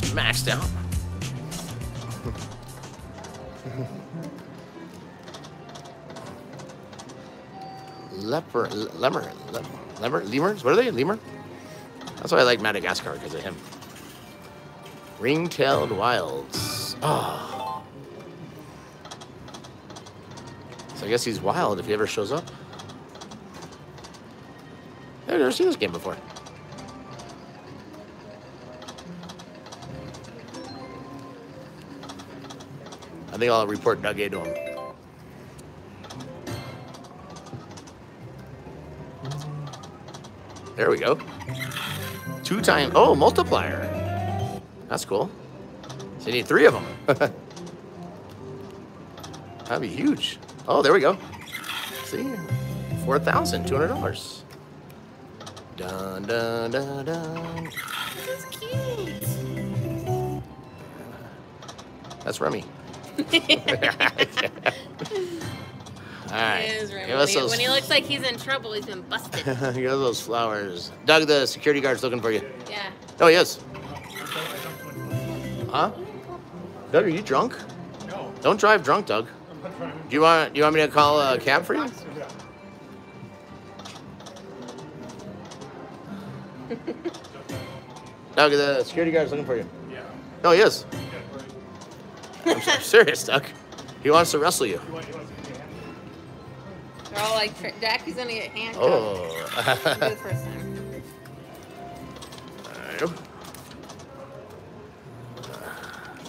this maxed out. Leper, lemur, lemur, lemur, lemurs? What are they? Lemur? That's why I like Madagascar because of him. Ring-tailed wilds. Oh. So I guess he's wild if he ever shows up. I've never seen this game before. Think I'll report Doug A to him. There we go. Two time. Oh, multiplier. That's cool. So you need three of them. That'd be huge. Oh, there we go. See, four thousand two hundred dollars. Dun dun dun dun. This is cute. That's Remy. All right. It is Remy. Give When us he, those. when he looks like he's in trouble, he's been busted. Give us those flowers. Doug, the security guard's looking for you. yeah. Oh, he is. Huh? Doug, are you drunk? No, Don't drive drunk, Doug. I'm not trying Do you want? Do you want me to call a cab for you? to. Doug, the security guard's looking for you. Yeah. No, he is. Yeah, right. I'm serious, Duck. He wants to wrestle you. You want, you want to give me a hand? They're all like, tra- Jackie's gonna get handcuffed. Oh. For the first time.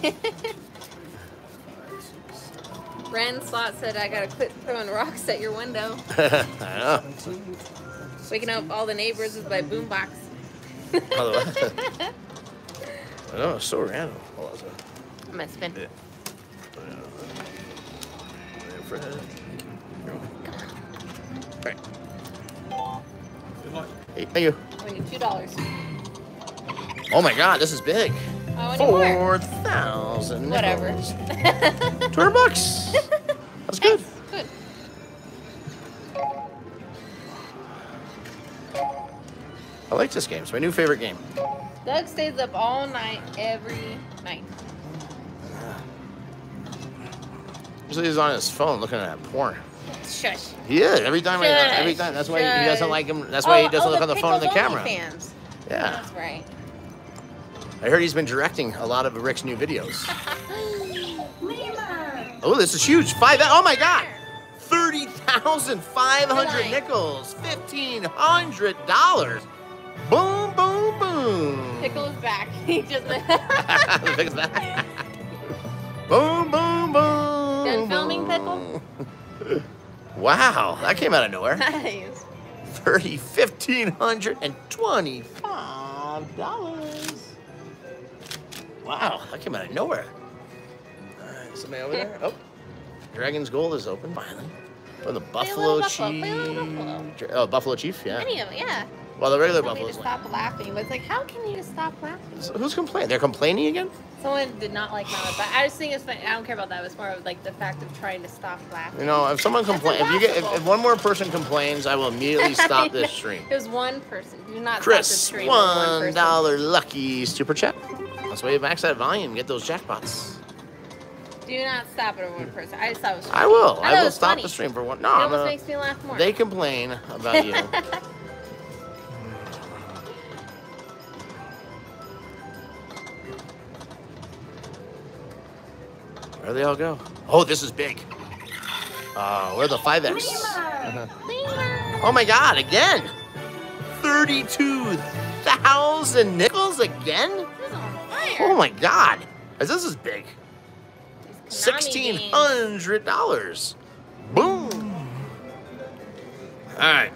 Ren Slot said, I gotta quit throwing rocks at your window. I know. Waking up all the neighbors with my boombox. Otherwise- I know, it's so random. Hold on a second. I'm gonna spin. Yeah. Right. Good luck. Hey, thank you. We need two dollars. Oh my god, this is big. Oh? Four thousand. Whatever. Two hundred bucks. That's good. Good. I like this game. It's my new favorite game. Doug stays up all night every night. Usually he's on his phone looking at porn. Shush. He is every time. I, every time. That's why he doesn't like him. That's why he Oh, doesn't oh, look on the phone in the Pickles camera. OnlyFans. Yeah. That's right. I heard he's been directing a lot of Rick's new videos. Oh, this is huge. Five. Oh my God. Thirty thousand five hundred nickels. Fifteen hundred dollars. Boom, boom, boom. Pickle is back. He just that. boom, boom, Wow, that came out of nowhere. nice. Thirty, fifteen hundred and twenty-five dollars. Wow, that came out of nowhere. All right, somebody over there. Oh, Dragon's Gold is open finally. Oh, the Buffalo Chief. buffalo, play a little buffalo. Oh, Buffalo Chief, yeah. Any of it, yeah. Well, the regular to stop laughing. But it's like, how can you just stop laughing? So who's complaining? They're complaining again? Someone did not like my but I just think it's funny. I don't care about that. It's more of like the fact of trying to stop laughing. You know, if someone complains, if you get, if, if one more person complains, I will immediately stop this stream. It was one person. Do not stop the Chris, stream. one one lucky super chat. That's why you max that volume, get those jackpots. Do not stop it over one person. I just thought it was. I will. thought I will stop funny. the stream for one. No, It almost makes me laugh more. they complain about you. Where they all go? Oh, this is big. Uh, where are the 5X? Lemur. Oh my god, again! 32,000 nickels again? This is on fire. Oh my god! This is big. $1,600. Boom! Alright.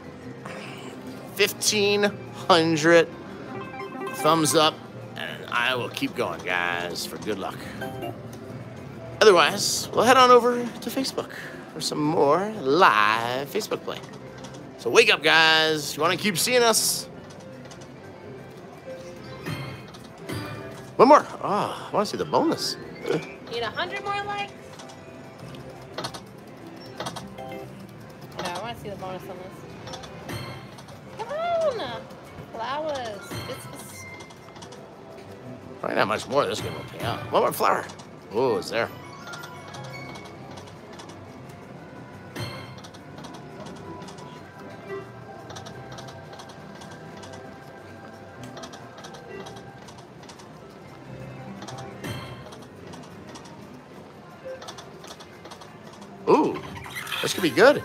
1,500 thumbs up, and I will keep going, guys, for good luck. Otherwise, we'll head on over to Facebook for some more live Facebook play. So wake up, guys. You want to keep seeing us? One more. Oh, I want to see the bonus. Need a hundred more likes. No, I want to see the bonus on this. Come on, flowers. This is. Probably not much more. This game will pay out. One more flower. Oh, it's there. Ooh, this could be good.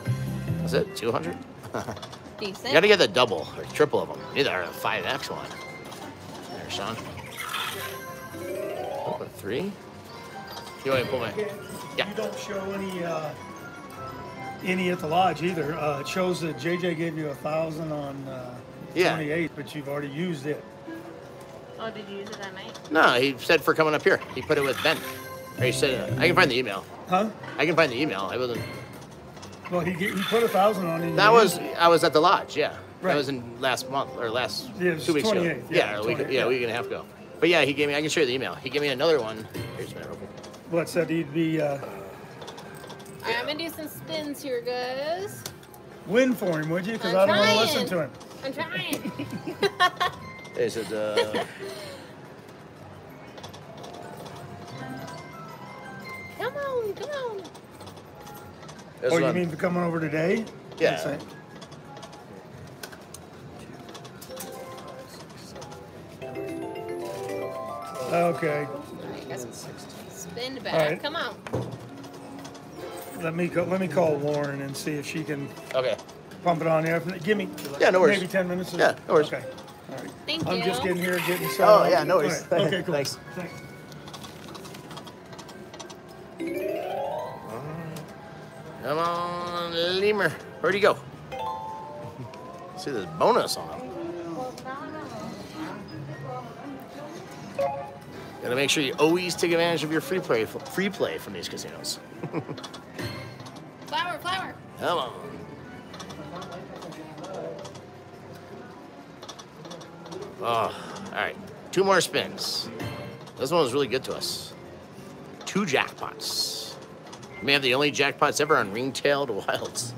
Is it 200? Decent. You gotta get the double or triple of them. Either a 5X one. There, Sean. Oh, a three? You want me to pull my. Yeah. You don't show any, uh, any at the lodge either. Uh, it shows that JJ gave you a thousand on, uh, Yeah. 28, but you've already used it. Oh, did you use it that night? No, he said for coming up here. He put it with Ben. Or he said, uh, I can find the email. Huh? I can find the email. I wasn't. Well, he, he put a thousand on it. That was. I was at the lodge, yeah. That was in last month or last Yeah, two weeks ago. Yeah, yeah, a week, 28th, yeah, a yeah. week and a half ago. But yeah, he gave me, I can show you the email. He gave me another one. Here's my real quick. What said he'd be, uh, Alright, I'm gonna do some spins here, guys. win for him, would you? Because I'm don't want to listen to him. I'm trying. He said, uh, on, come on. this Oh, you one- mean for coming over today? Yeah. That's. Okay, Spin back. Alright. Come on. let me go, let me call Lauren and see if she can Okay. pump it on there. Give me Yeah, no worries. maybe 10 minutes. or- Yeah, no worries. Okay. All right. Thank you. I'm you. just getting here, getting oh, set Oh, yeah, no worries. All right. Okay, cool. Thanks. Thanks. Come on, Lemur. Where'd he go? See, this bonus on him. Gotta make sure you always take advantage of your free play, free play from these casinos. Flower, flower. Come on. Oh, all right. Two more spins. This one was really good to us. Two jackpots. We may have the only jackpots ever on ring-tailed wilds.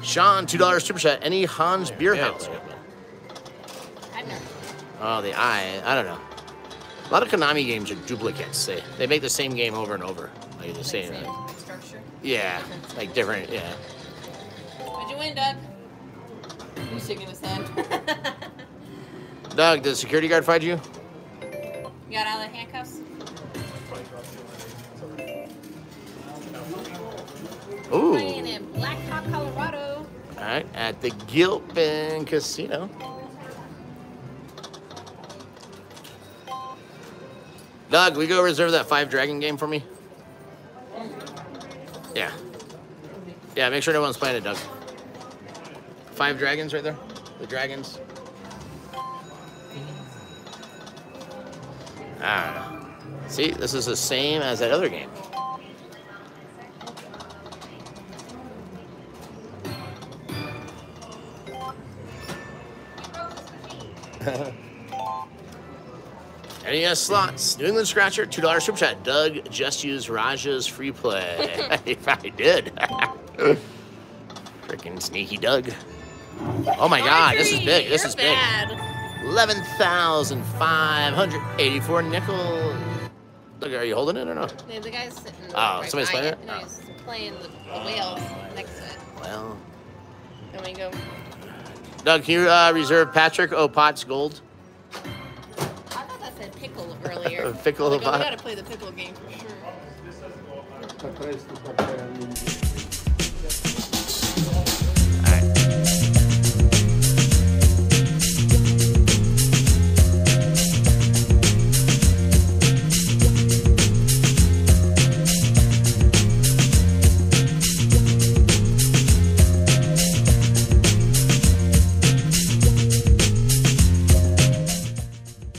Sean, two dollars super chat. Any Hans beer house? Oh, the eye. I don't know. A lot of Konami games are duplicates. They they make the same game over and over. Like the same. Same uh, structure. yeah, like different. Yeah. What'd you win, Doug? He's shaking his head. Doug, did the security guard find you? you got out of the handcuffs? Ooh. Playing in Black Hawk, Colorado. All right, at the Gilpin Casino. Doug, we go reserve that five dragon game for me? Yeah. Yeah, make sure no one's playing it, Doug. Five dragons right there. The dragons. I don't know. See, this is the same as that other game. NES uh, slots. New England Scratcher, $2 super chat. Doug just used Raja's free play. if I did. Freaking sneaky Doug. Oh my god, this is big. This you're is big. bad. 11,584 nickels. Look, are you holding it or no? The guy's sitting. Oh, right somebody's playing it. it? No, Oh. he's playing the, the whales next to it. Well, Then we go. Doug, can you uh, reserve Patrick O'Potts gold? I thought that said pickle earlier. Pickle Like, oh, we gotta play the pickle game for sure.